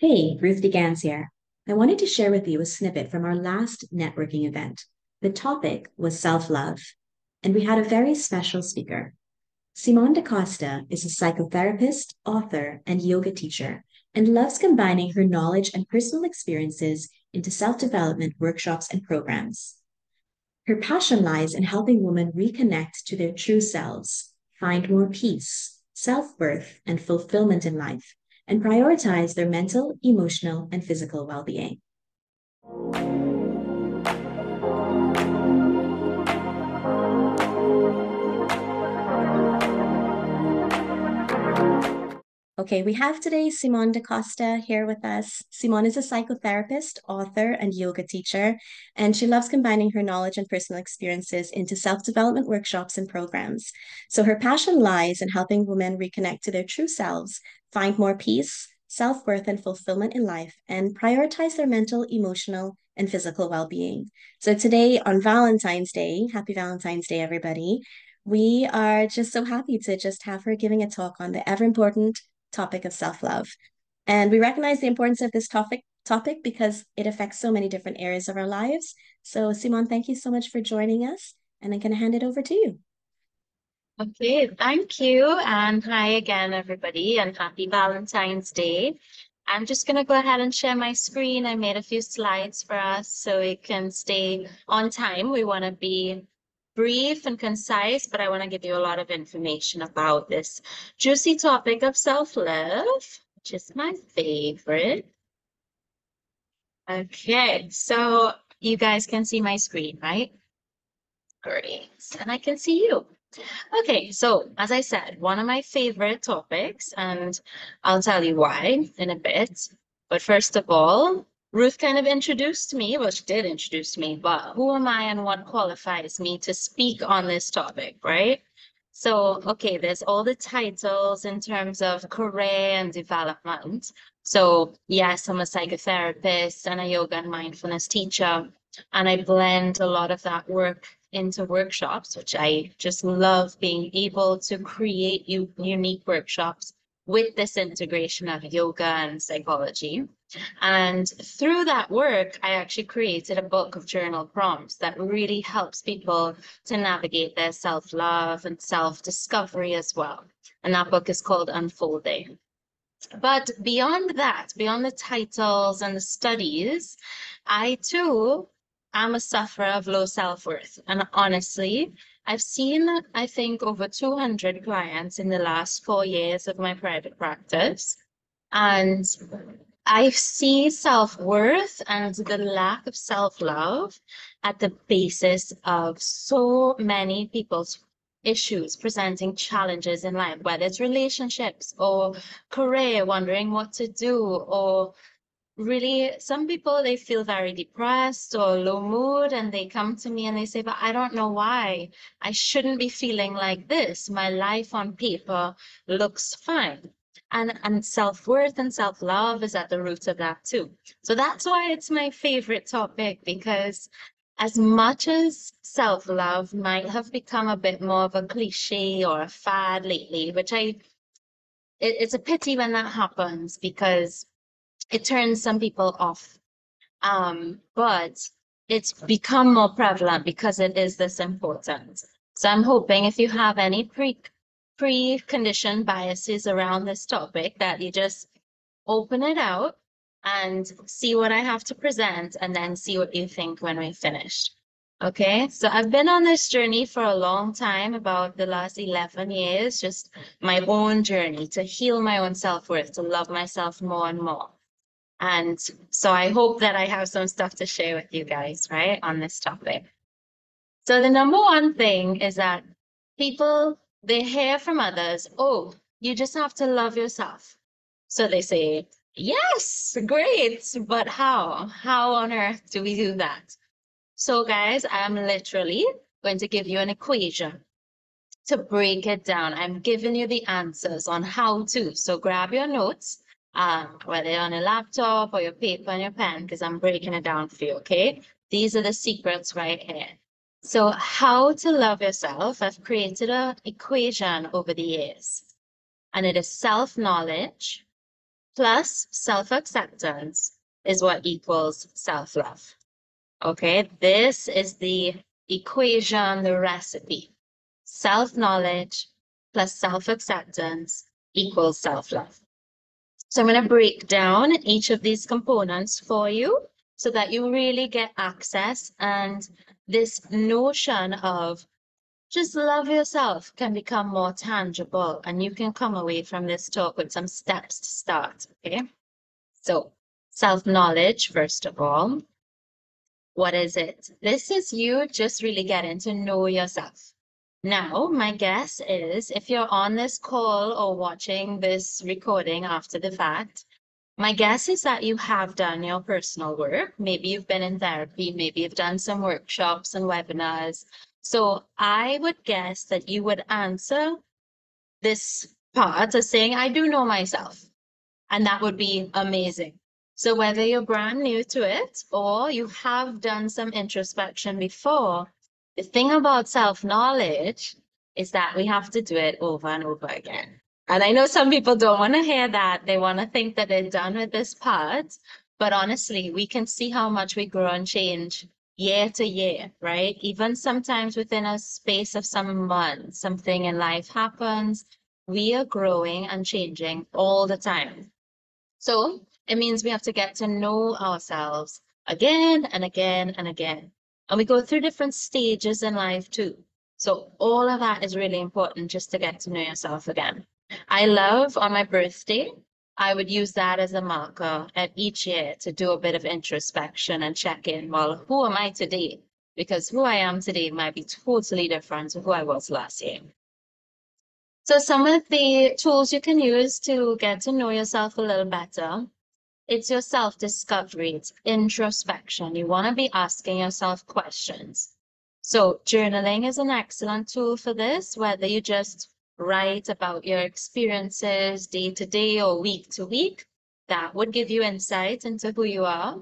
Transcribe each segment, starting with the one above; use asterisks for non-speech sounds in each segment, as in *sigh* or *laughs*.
Hey, Ruth de Gannes here. I wanted to share with you a snippet from our last networking event. The topic was self love, and we had a very special speaker. Simone Da Costa is a psychotherapist, author, and yoga teacher, and loves combining her knowledge and personal experiences into self development workshops and programs. Her passion lies in helping women reconnect to their true selves, find more peace, self worth, and fulfillment in life and prioritize their mental, emotional, and physical well being. Okay, we have today Simone Da Costa here with us. Simone is a psychotherapist, author, and yoga teacher, and she loves combining her knowledge and personal experiences into self development workshops and programs. So her passion lies in helping women reconnect to their true selves, find more peace, self worth, and fulfillment in life, and prioritize their mental, emotional, and physical well being. So today on Valentine's Day, happy Valentine's Day, everybody. We are just so happy to just have her giving a talk on the ever important topic of self-love. And we recognize the importance of this topic topic because it affects so many different areas of our lives. So Simon, thank you so much for joining us. And I'm going to hand it over to you. Okay, thank you. And hi again, everybody, and happy Valentine's Day. I'm just going to go ahead and share my screen. I made a few slides for us so we can stay on time. We want to be brief and concise, but I want to give you a lot of information about this juicy topic of self-love, which is my favorite. Okay, so you guys can see my screen, right? Great, and I can see you. Okay, so as I said, one of my favorite topics, and I'll tell you why in a bit. But first of all, Ruth kind of introduced me, well, she did introduce me, but who am I and what qualifies me to speak on this topic, right? So, okay, there's all the titles in terms of career and development. So, yes, I'm a psychotherapist and a yoga and mindfulness teacher, and I blend a lot of that work into workshops, which I just love being able to create unique workshops with this integration of yoga and psychology. And through that work, I actually created a book of journal prompts that really helps people to navigate their self love and self discovery as well. And that book is called Unfolding. But beyond that, beyond the titles and the studies, I too am a sufferer of low self worth. And honestly, I've seen, I think, over 200 clients in the last four years of my private practice. And I see self worth and the lack of self love at the basis of so many people's issues, presenting challenges in life, whether it's relationships or career, wondering what to do, or really some people they feel very depressed or low mood and they come to me and they say but i don't know why. I shouldn't be feeling like this. My life on paper looks fine. And and self-worth and self-love is at the root of that too. So that's why it's my favorite topic because as much as self-love might have become a bit more of a cliche or a fad lately which i it, it's a pity when that happens because it turns some people off. Um, but it's become more prevalent because it is this important. So I'm hoping if you have any pre pre-conditioned biases around this topic that you just open it out and see what I have to present and then see what you think when we finish. Okay, so I've been on this journey for a long time, about the last 11 years, just my own journey to heal my own self-worth, to love myself more and more. And so I hope that I have some stuff to share with you guys, right, on this topic. So the number one thing is that people, they hear from others, oh, you just have to love yourself. So they say, yes, great, but how? How on earth do we do that? So guys, I'm literally going to give you an equation to break it down. I'm giving you the answers on how to. So grab your notes um, whether on a laptop or your paper and your pen, because I'm breaking it down for you, okay? These are the secrets right here. So how to love yourself, I've created an equation over the years. And it is self-knowledge, plus self-acceptance is what equals self-love. Okay, this is the equation, the recipe. Self-knowledge plus self-acceptance equals self-love. So I'm going to break down each of these components for you so that you really get access and this notion of just love yourself can become more tangible and you can come away from this talk with some steps to start. Okay. So self-knowledge, first of all. What is it? This is you just really getting to know yourself. Now, my guess is if you're on this call or watching this recording after the fact, my guess is that you have done your personal work. Maybe you've been in therapy, maybe you've done some workshops and webinars, so I would guess that you would answer this part as saying, I do know myself. And that would be amazing. So whether you're brand new to it or you have done some introspection before, the thing about self-knowledge is that we have to do it over and over again. And I know some people don't want to hear that. They want to think that they're done with this part. But honestly, we can see how much we grow and change year to year, right? Even sometimes within a space of some months, something in life happens. We are growing and changing all the time. So it means we have to get to know ourselves again and again and again. And we go through different stages in life too. So all of that is really important just to get to know yourself again. I love on my birthday I would use that as a marker at each year to do a bit of introspection and check in. Well, who am I today? Because who I am today might be totally different to who I was last year. So some of the tools you can use to get to know yourself a little better, it's your self-discovery, it's introspection. You want to be asking yourself questions. So journaling is an excellent tool for this, whether you just write about your experiences day to day or week to week. That would give you insight into who you are.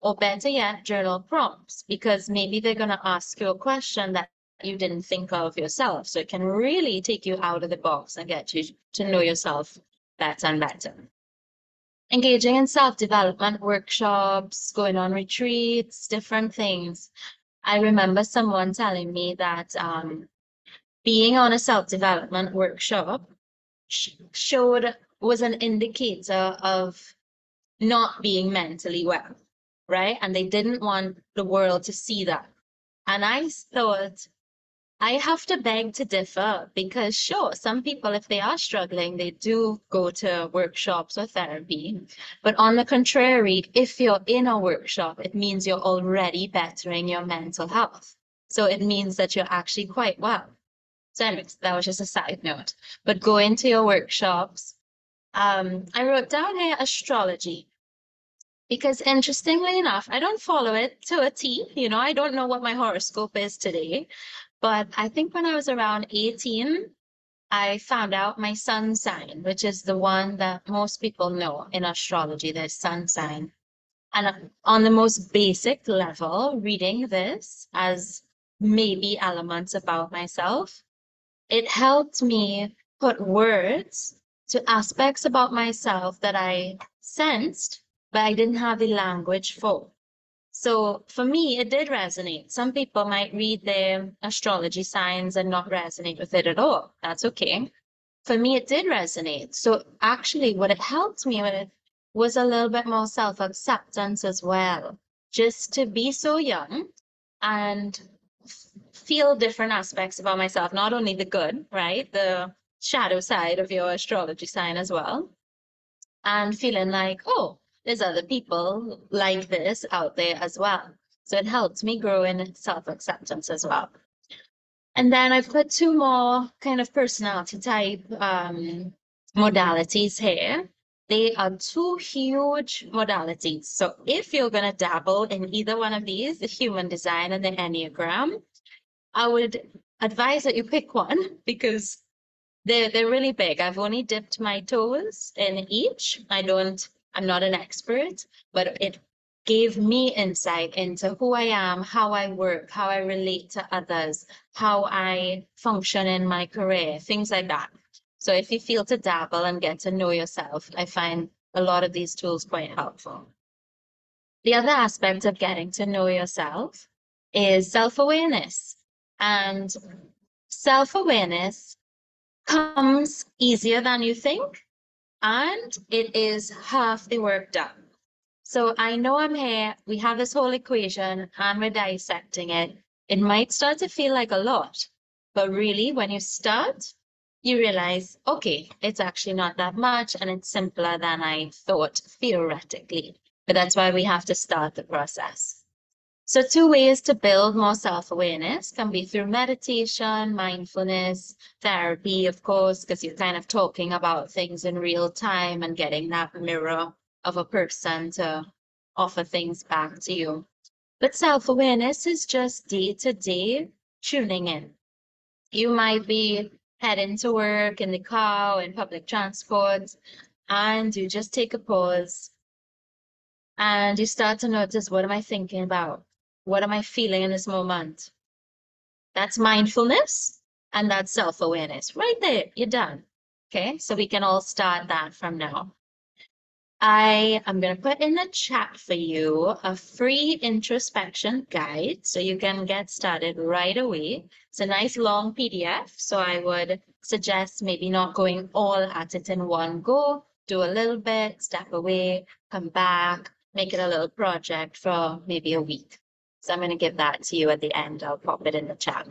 Or better yet, journal prompts, because maybe they're going to ask you a question that you didn't think of yourself. So it can really take you out of the box and get you to know yourself better and better. Engaging in self development workshops, going on retreats, different things. I remember someone telling me that um, being on a self-development workshop showed was an indicator of not being mentally well, right? And they didn't want the world to see that. And I thought, I have to beg to differ because, sure, some people, if they are struggling, they do go to workshops or therapy. But on the contrary, if you're in a workshop, it means you're already bettering your mental health. So it means that you're actually quite well. So anyways, that was just a side note. But go into your workshops. Um, I wrote down here astrology because interestingly enough, I don't follow it to a T. You know, I don't know what my horoscope is today. But I think when I was around 18, I found out my sun sign, which is the one that most people know in astrology, the sun sign. And on the most basic level, reading this as maybe elements about myself, it helped me put words to aspects about myself that I sensed, but I didn't have the language for. So for me, it did resonate. Some people might read their astrology signs and not resonate with it at all. That's okay. For me, it did resonate. So actually, what it helped me with was a little bit more self acceptance as well. Just to be so young and feel different aspects about myself, not only the good, right? The shadow side of your astrology sign as well. And feeling like, oh, there's other people like this out there as well. So it helped me grow in self acceptance as well. And then I've put two more kind of personality type um, modalities here. They are two huge modalities. So if you're going to dabble in either one of these, the human design and the Enneagram, I would advise that you pick one *laughs* because they're they're really big. I've only dipped my toes in each. I don't I'm not an expert, but it gave me insight into who I am, how I work, how I relate to others, how I function in my career, things like that. So if you feel to dabble and get to know yourself, I find a lot of these tools quite helpful. The other aspect of getting to know yourself is self-awareness. And self-awareness comes easier than you think, and it is half the work done. So I know I'm here, we have this whole equation, and we're dissecting it. It might start to feel like a lot, but really, when you start, you realize, okay, it's actually not that much, and it's simpler than I thought theoretically. But that's why we have to start the process. So two ways to build more self-awareness can be through meditation, mindfulness, therapy, of course, because you're kind of talking about things in real time and getting that mirror of a person to offer things back to you. But self-awareness is just day-to-day tuning in. You might be heading to work in the car in public transport, and you just take a pause and you start to notice what am I thinking about? What am I feeling in this moment? That's mindfulness and that's self awareness. Right there, you're done. Okay, so we can all start that from now. I am going to put in the chat for you a free introspection guide so you can get started right away. It's a nice long PDF, so I would suggest maybe not going all at it in one go. Do a little bit, step away, come back, make it a little project for maybe a week. So I'm going to give that to you at the end. I'll pop it in the chat.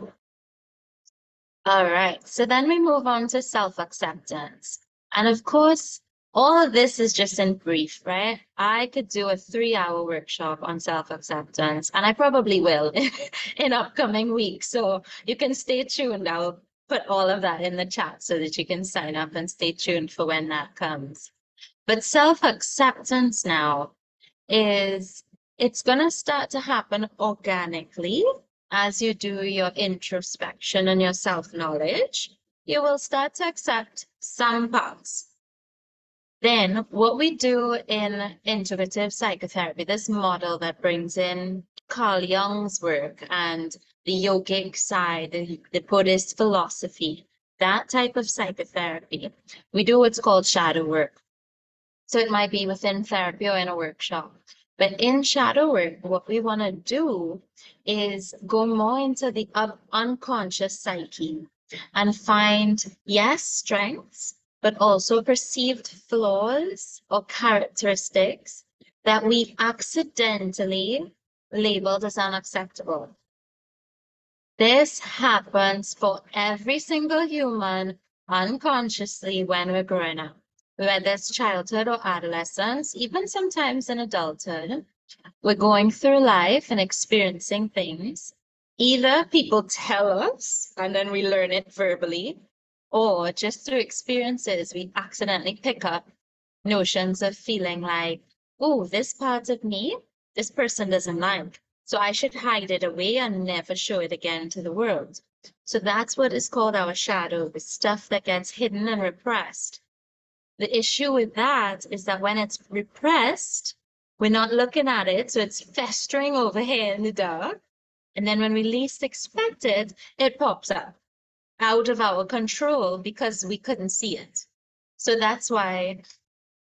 All right, so then we move on to self-acceptance. And of course, all of this is just in brief, right? I could do a three hour workshop on self acceptance, and I probably will *laughs* in upcoming weeks. So you can stay tuned. I'll put all of that in the chat so that you can sign up and stay tuned for when that comes. But self acceptance now is it's going to start to happen organically as you do your introspection and your self knowledge. You will start to accept some parts. Then, what we do in integrative psychotherapy, this model that brings in Carl Jung's work and the yogic side, the, the Buddhist philosophy, that type of psychotherapy, we do what's called shadow work. So it might be within therapy or in a workshop. But in shadow work, what we want to do is go more into the unconscious psyche and find, yes, strengths, but also perceived flaws or characteristics that we accidentally labeled as unacceptable. This happens for every single human unconsciously when we're growing up whether it's childhood or adolescence, even sometimes in adulthood, we're going through life and experiencing things. Either people tell us and then we learn it verbally, or just through experiences, we accidentally pick up notions of feeling like, oh, this part of me, this person doesn't like. So I should hide it away and never show it again to the world. So that's what is called our shadow, the stuff that gets hidden and repressed. The issue with that is that when it's repressed, we're not looking at it, so it's festering over here in the dark. And then when we least expect it, it pops up out of our control because we couldn't see it. So that's why,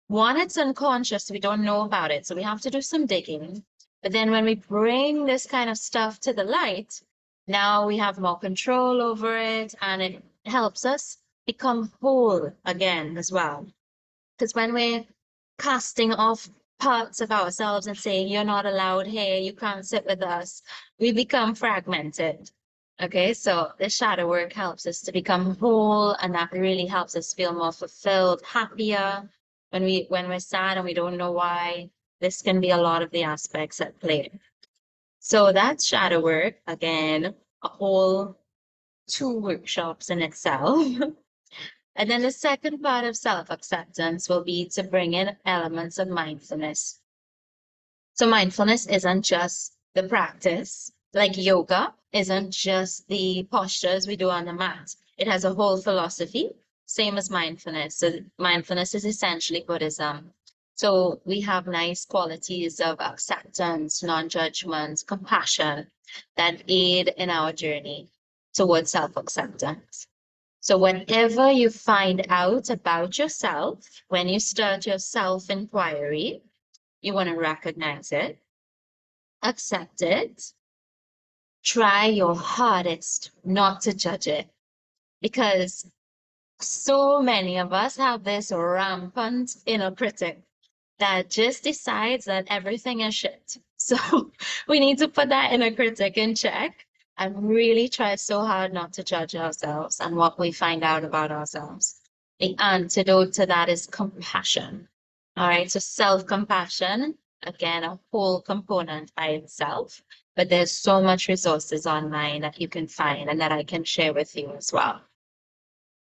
one, it's unconscious, we don't know about it, so we have to do some digging. But then when we bring this kind of stuff to the light, now we have more control over it and it helps us become whole again as well. Because when we're casting off parts of ourselves and saying, you're not allowed here, you can't sit with us, we become fragmented. Okay, so the shadow work helps us to become whole, and that really helps us feel more fulfilled, happier. When we when we're sad and we don't know why, this can be a lot of the aspects at play. So that's shadow work. Again, a whole two workshops in itself. *laughs* And then the second part of self acceptance will be to bring in elements of mindfulness. So, mindfulness isn't just the practice, like yoga isn't just the postures we do on the mat, it has a whole philosophy, same as mindfulness. So, mindfulness is essentially Buddhism. So, we have nice qualities of acceptance, non judgment, compassion that aid in our journey towards self acceptance. So whatever you find out about yourself, when you start your self-inquiry, you want to recognize it, accept it, try your hardest not to judge it. Because so many of us have this rampant inner critic that just decides that everything is shit. *laughs* So we need to put that inner critic in check and really try so hard not to judge ourselves and what we find out about ourselves. The antidote to that is compassion. All right, so self compassion, again, a whole component by itself, but there's so much resources online that you can find and that I can share with you as well.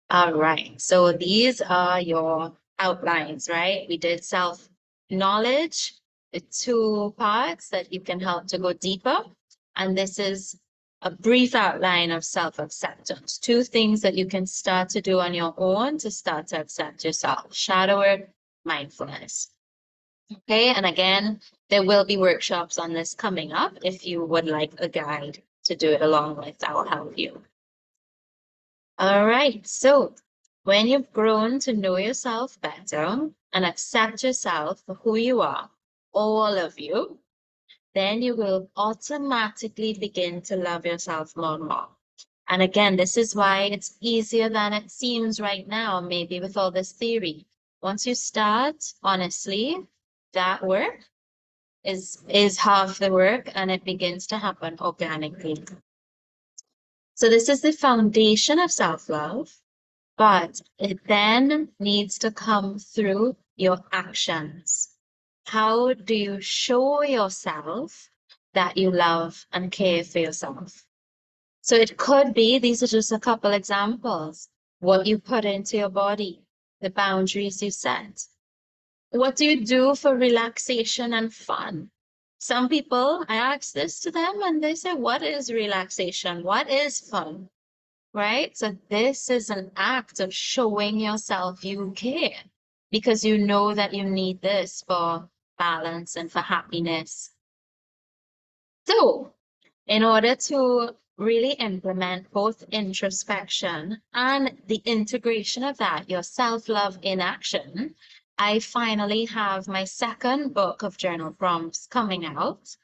All right, so these are your outlines, right? We did self knowledge, the two parts that you can help to go deeper. And this is a brief outline of self-acceptance. Two things that you can start to do on your own to start to accept yourself. Shadow work, mindfulness. Okay, and again, there will be workshops on this coming up. If you would like a guide to do it along with, I will help you. All right, so when you've grown to know yourself better and accept yourself for who you are, all of you, then you will automatically begin to love yourself more and more. And again, this is why it's easier than it seems right now, maybe with all this theory. Once you start, honestly, that work is is half the work and it begins to happen organically. So this is the foundation of self-love, but it then needs to come through your actions. How do you show yourself that you love and care for yourself? So it could be, these are just a couple examples, what you put into your body, the boundaries you set. What do you do for relaxation and fun? Some people, I ask this to them and they say, what is relaxation? What is fun? Right? So this is an act of showing yourself you care because you know that you need this for balance and for happiness. So, in order to really implement both introspection and the integration of that, your self love in action, I finally have my second book of journal prompts coming out.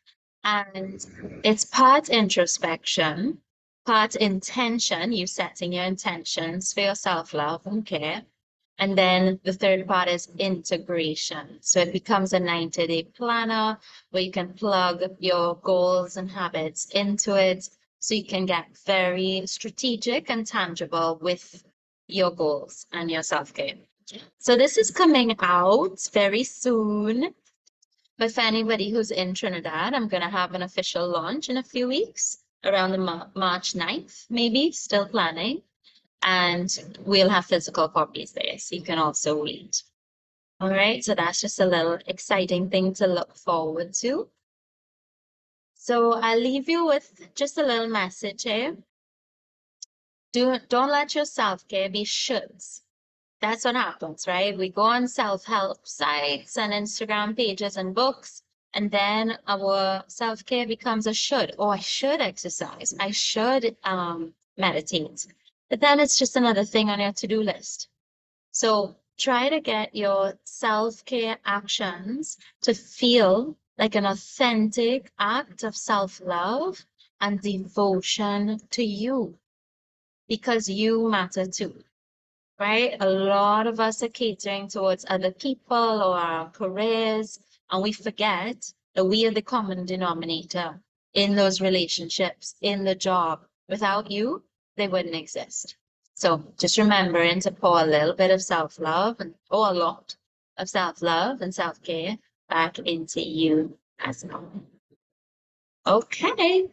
And it's part introspection, part intention, you setting your intentions for your self love and care, and then the third part is integration. So it becomes a 90 day planner where you can plug your goals and habits into it so you can get very strategic and tangible with your goals and your self care. So this is coming out very soon. But for anybody who's in Trinidad, I'm going to have an official launch in a few weeks around the March 9th, maybe, still planning and we'll have physical copies there so you can also read. All right, so that's just a little exciting thing to look forward to. So I'll leave you with just a little message here. Do, don't let your self-care be shoulds. That's what happens, right? We go on self-help sites and Instagram pages and books, and then our self-care becomes a should. Oh, I should exercise. I should um, meditate. But then it's just another thing on your to-do list. So try to get your self-care actions to feel like an authentic act of self-love and devotion to you because you matter too, right? A lot of us are catering towards other people or our careers, and we forget that we are the common denominator in those relationships, in the job. Without you, they wouldn't exist. So just remembering to pour a little bit of self-love and or a lot of self-love and self-care back into you as well. Okay.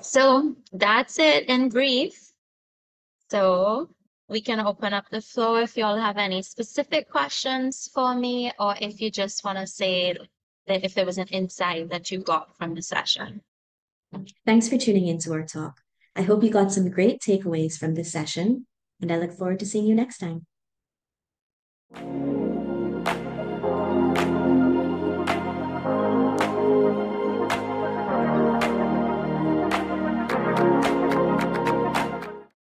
So that's it in brief. So we can open up the floor if you all have any specific questions for me, or if you just want to say that if there was an insight that you got from the session. Thanks for tuning into our talk. I hope you got some great takeaways from this session, and I look forward to seeing you next time.